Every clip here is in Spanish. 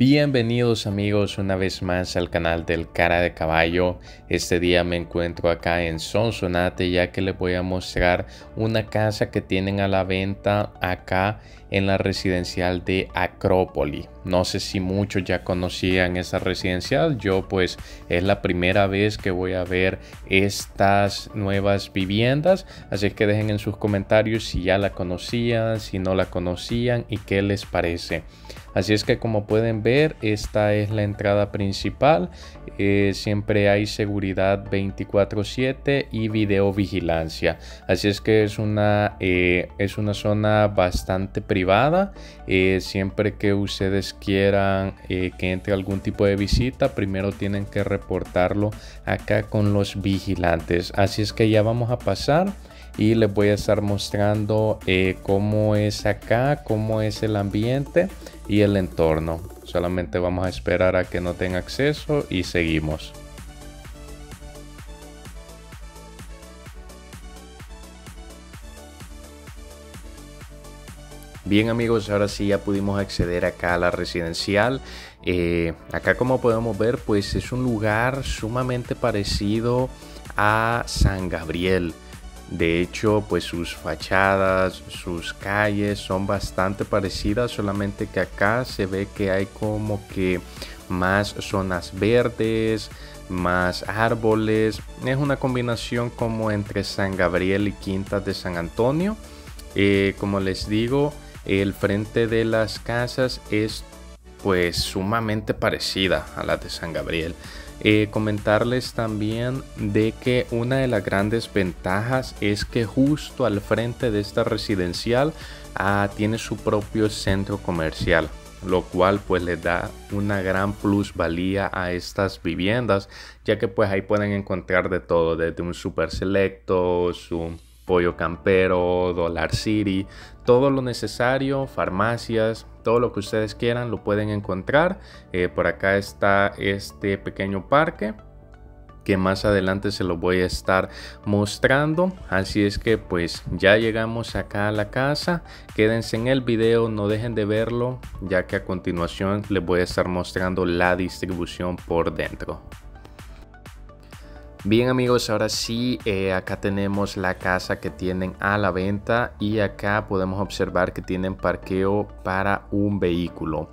Bienvenidos amigos una vez más al canal del Cara de Caballo. Este día me encuentro acá en Sonsonate ya que les voy a mostrar una casa que tienen a la venta acá en la residencial de Acrópoli. No sé si muchos ya conocían esa residencial. Yo pues es la primera vez que voy a ver estas nuevas viviendas. Así que dejen en sus comentarios si ya la conocían, si no la conocían y qué les parece. Así es que como pueden ver, esta es la entrada principal. Eh, siempre hay seguridad 24/7 y videovigilancia. Así es que es una, eh, es una zona bastante privada. Eh, siempre que ustedes quieran que entre algún tipo de visita, primero tienen que reportarlo acá con los vigilantes. Así es que ya vamos a pasar y les voy a estar mostrando cómo es acá, cómo es el ambiente y el entorno. Solamente vamos a esperar a que no tenga acceso y seguimos. Bien amigos, ahora sí ya pudimos acceder acá a la residencial. Eh, acá como podemos ver pues es un lugar sumamente parecido a San Gabriel. De hecho, pues sus fachadas, sus calles son bastante parecidas, solamente que acá se ve que hay como que más zonas verdes, más árboles. Es una combinación como entre San Gabriel y Quintas de San Antonio. Eh, como les digo, el frente de las casas es pues sumamente parecida a la de San Gabriel. Eh, comentarles también de que una de las grandes ventajas es que justo al frente de esta residencial ah, tiene su propio centro comercial lo cual pues le da una gran plusvalía a estas viviendas ya que pues ahí pueden encontrar de todo desde un super selecto su pollo campero dollar city todo lo necesario farmacias todo lo que ustedes quieran lo pueden encontrar. Eh, por acá está este pequeño parque que más adelante se lo voy a estar mostrando. Así es que pues ya llegamos acá a la casa. Quédense en el video no dejen de verlo ya que a continuación les voy a estar mostrando la distribución por dentro Bien amigos, ahora sí, eh, acá tenemos la casa que tienen a la venta y acá podemos observar que tienen parqueo para un vehículo.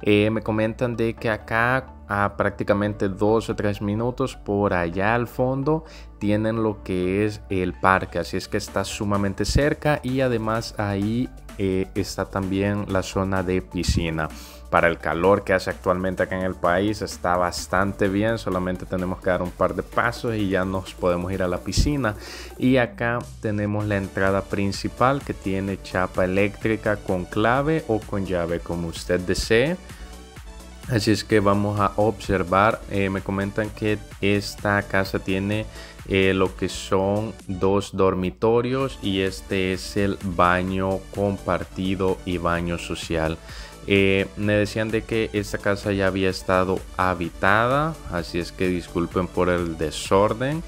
Eh, me comentan de que acá a prácticamente dos o tres minutos por allá al fondo tienen lo que es el parque, así es que está sumamente cerca y además ahí eh, está también la zona de piscina. Para el calor que hace actualmente acá en el país está bastante bien, solamente tenemos que dar un par de pasos y ya nos podemos ir a la piscina. Y acá tenemos la entrada principal que tiene chapa eléctrica con clave o con llave como usted desee. Así es que vamos a observar. Eh, me comentan que esta casa tiene eh, lo que son dos dormitorios y este es el baño compartido y baño social. Eh, me decían de que esta casa ya había estado habitada, así es que disculpen por el desorden.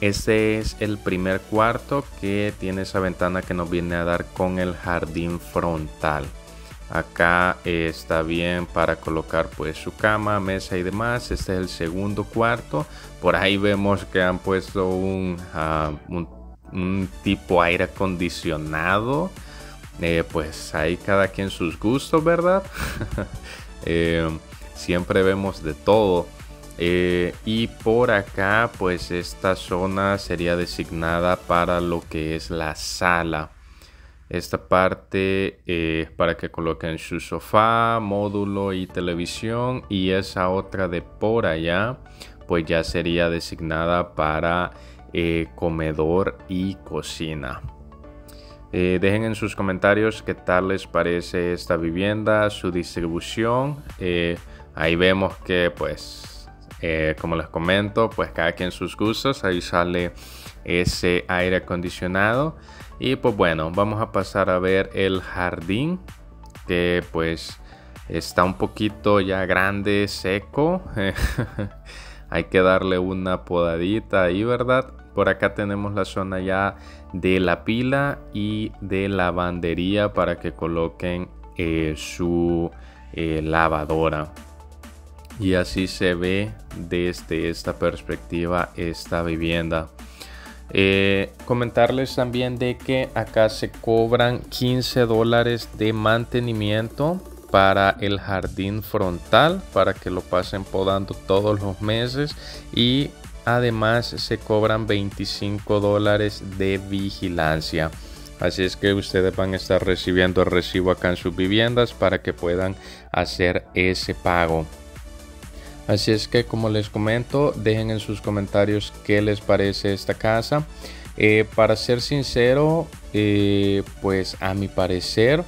Este es el primer cuarto que tiene esa ventana que nos viene a dar con el jardín frontal. Acá está bien para colocar pues su cama, mesa y demás. Este es el segundo cuarto. Por ahí vemos que han puesto un, ah, tipo aire acondicionado. Eh, pues ahí cada quien sus gustos, ¿verdad? Eh, siempre vemos de todo. Eh, y por acá pues esta zona sería designada para lo que es la sala esta parte eh, para que coloquen su sofá, módulo y televisión y esa otra de por allá pues ya sería designada para eh, comedor y cocina. Eh, dejen en sus comentarios qué tal les parece esta vivienda, su distribución. ahí vemos que pues como les comento pues cada quien sus gustos. Ahí sale ese aire acondicionado. Y pues bueno, vamos a pasar a ver el jardín que pues está un poquito ya grande, seco. Hay que darle una podadita ahí, ¿verdad? Por acá tenemos la zona ya de la pila y de lavandería para que coloquen eh, su eh, lavadora. Y así se ve desde esta perspectiva esta vivienda. Eh, comentarles también de que acá se cobran 15 dólares de mantenimiento para el jardín frontal para que lo pasen podando todos los meses. Y además se cobran 25 dólares de vigilancia. Así es que ustedes van a estar recibiendo el recibo acá en sus viviendas para que puedan hacer ese pago Así es que como les comento, dejen en sus comentarios qué les parece esta casa. Eh, para ser sincero, eh, pues a mi parecer,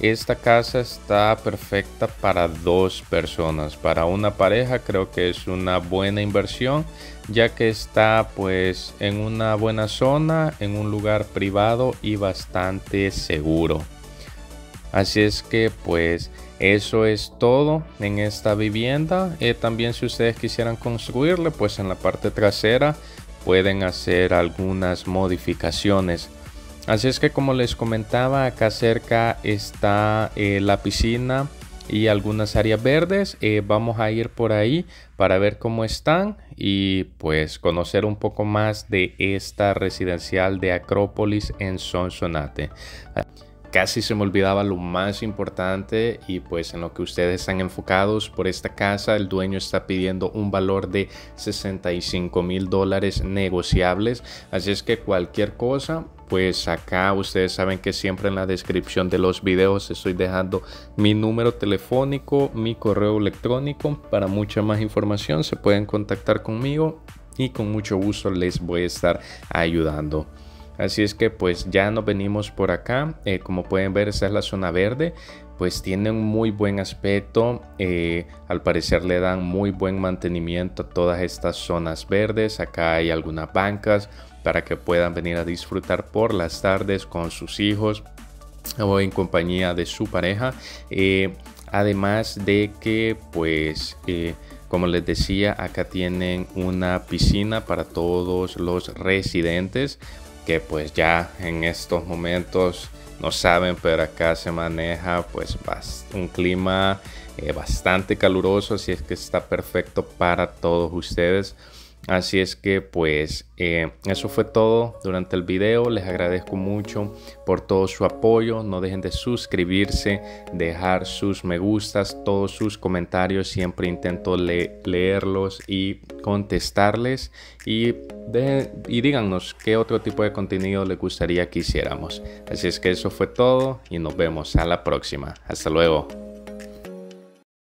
esta casa está perfecta para dos personas. Para una pareja creo que es una buena inversión, ya que está pues en una buena zona, en un lugar privado y bastante seguro. Así es que pues eso es todo en esta vivienda. Eh, también si ustedes quisieran construirle pues en la parte trasera pueden hacer algunas modificaciones. Así es que como les comentaba acá cerca está eh, la piscina y algunas áreas verdes. Eh, vamos a ir por ahí para ver cómo están y pues conocer un poco más de esta residencial de Acrópolis en Sonsonate casi se me olvidaba lo más importante y pues en lo que ustedes están enfocados por esta casa el dueño está pidiendo un valor de 65 mil dólares negociables. Así es que cualquier cosa pues acá ustedes saben que siempre en la descripción de los videos estoy dejando mi número telefónico mi correo electrónico. Para mucha más información se pueden contactar conmigo y con mucho gusto les voy a estar ayudando Así es que pues ya nos venimos por acá. Eh, como pueden ver, esta es la zona verde. Pues tiene un muy buen aspecto. Eh, al parecer le dan muy buen mantenimiento a todas estas zonas verdes. Acá hay algunas bancas para que puedan venir a disfrutar por las tardes con sus hijos o en compañía de su pareja. Eh, además de que pues... Como les decía, acá tienen una piscina para todos los residentes que pues ya en estos momentos no saben, pero acá se maneja pues un clima eh, bastante caluroso, así es que está perfecto para todos ustedes. Así es que pues eh, eso fue todo durante el video. Les agradezco mucho por todo su apoyo. No dejen de suscribirse, dejar sus me gustas, todos sus comentarios. Siempre intento leerlos y contestarles. Y, y díganos qué otro tipo de contenido les gustaría que hiciéramos. Así es que eso fue todo y nos vemos a la próxima. Hasta luego.